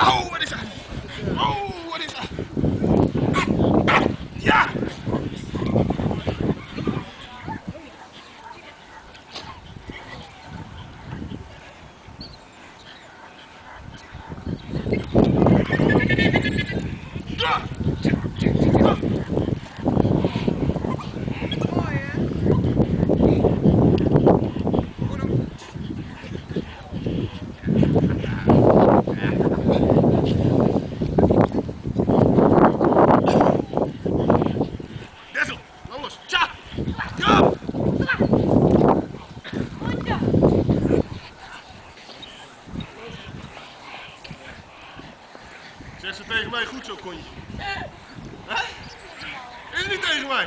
Oh, wat is dat? Oh, wat is dat? Ja! Ja! Zeg ze tegen mij goed zo, kontje. Hè? Is niet tegen mij?